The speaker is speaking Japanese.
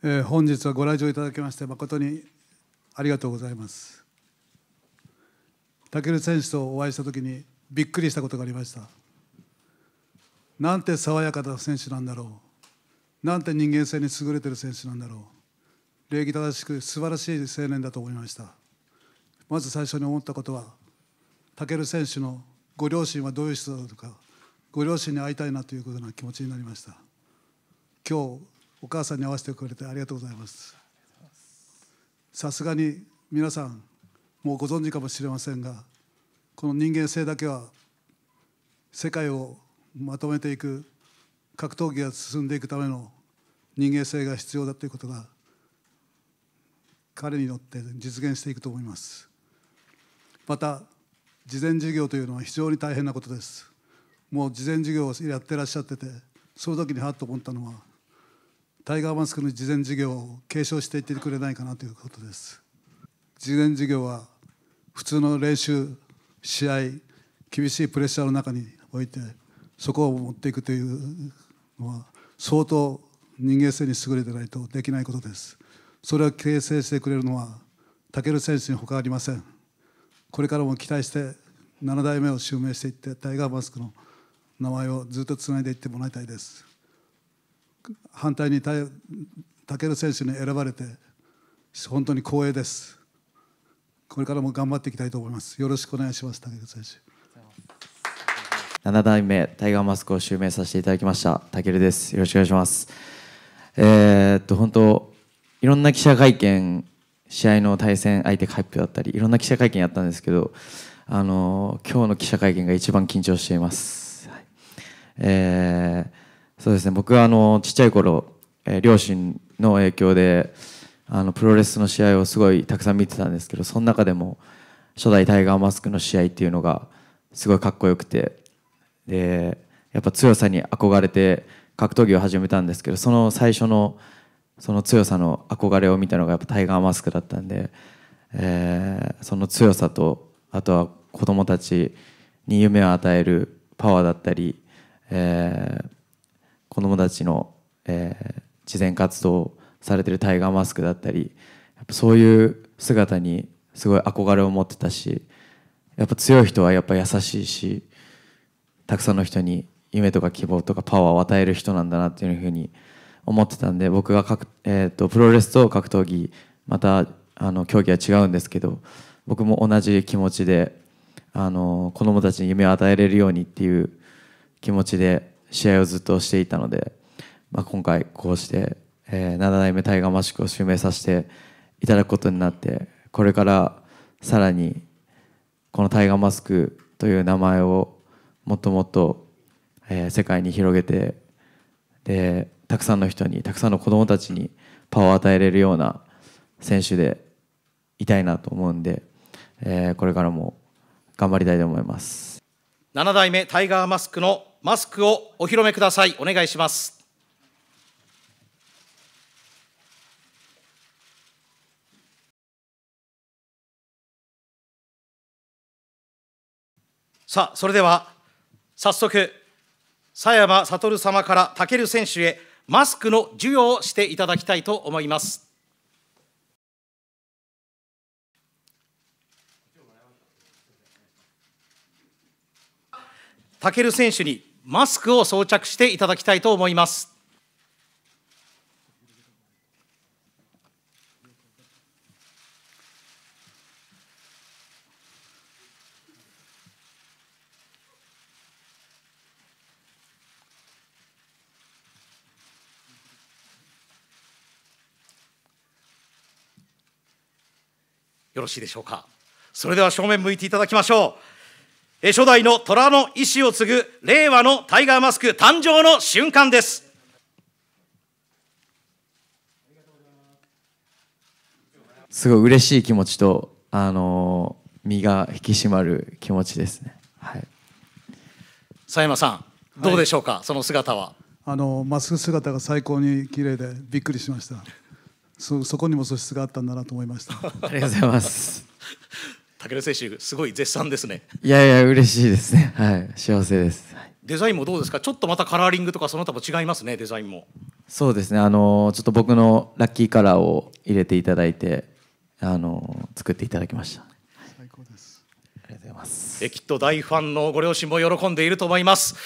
えー本日はご来場いただきまして誠にありがとうございます。武尊選手とお会いした時にびっくりしたことがありました。なんて爽やかな選手なんだろう。なんて人間性に優れてる選手なんだろう。礼儀正しく素晴らしい青年だと思いました。まず最初に思ったことは武尊選手のご両親はどういう人だとかご両親に会いたいなということな気持ちになりました。今日お母さんに会わせてくれてありがとうございます。さすがに皆さんもうご存知かもしれませんがこの人間性だけは世界をまとめていく格闘技が進んでいくための人間性が必要だということが彼によって実現していくと思います。また事前事業というのは非常に大変なことです。もう事前事業をやってらっしゃっててその時にはっと思ったのはタイガーマスクの事前事業を継承していってくれないかなということです。事前事業は普通の練習試合厳しいプレッシャーの中においてそこを持っていくというのは相当人間性に優れてないとできないことです。それを形成してくれるのは武尊選手に他ありません。これからも期待して7代目を襲名していってタイガーマスクの名前をずっとつないでいってもらいたいです。反対に武尊選手に選ばれて本当に光栄です。これからも頑張っていきたいと思います。よろしくお願いします武尊選手。7代目タイガーマスクを襲名させていただきましたたけるです。よろしくお願いします。えーっと本当いろんな記者会見試合の対戦相手発表だったりいろんな記者会見やったんですけどあの今日の記者会見が一番緊張しています、はい。えーそうですね。僕はあのちっちゃい頃、えー両親の影響であのプロレスの試合をすごいたくさん見てたんですけどその中でも初代タイガーマスクの試合っていうのがすごいかっこよくてでやっぱ強さに憧れて格闘技を始めたんですけどその最初のその強さの憧れを見たのがやっぱタイガーマスクだったんで、えーその強さとあとは子供たちに夢を与えるパワーだったり、えー子供たちの、えー慈善活動をされてるタイガーマスクだったりやっぱそういう姿にすごい憧れを持ってたしやっぱ強い人はやっぱ優しいしたくさんの人に夢とか希望とかパワーを与える人なんだなっていうふうに思ってたんで僕が、えー、とプロレスと格闘技またあの競技は違うんですけど僕も同じ気持ちであの子供たちに夢を与えれるようにっていう気持ちで試合をずっとしていたので、まあ、今回こうして、えー7代目タイガーマスクを襲名させていただくことになってこれからさらにこのタイガーマスクという名前をもっともっと、えー世界に広げてでたくさんの人にたくさんの子供たちにパワーを与えれるような選手でいたいなと思うんで、えーこれからも頑張りたいと思います。7代目タイガーマスクのマスクをお披露目ください。お願いします。さあそれでは早速佐山悟様から武尊選手へマスクの授与をしていただきたいと思います。武尊選手にマスクを装着していただきたいと思います。よろしいでしょうか。それでは正面向いていただきましょう。初代の虎の意志を継ぐ令和のタイガーマスク誕生の瞬間です。すごい嬉しい気持ちと、あのー身が引き締まる気持ちですね。はい、佐山さんどうでしょうか、その姿は。あのマスク姿が最高に綺麗でびっくりしました。そそこにも素質があったんだなと思いました。ありがとうございます。武尊選手すごい絶賛ですね。いやいや嬉しいですね。はい、幸せです。はい。デザインもどうですか？ちょっとまたカラーリングとかその他も違いますねデザインも。そうですね。あのちょっと僕のラッキーカラーを入れていただいてあの作っていただきました。あ最高です。りがとうございます。えきっと大ファンのご両親も喜んでいると思います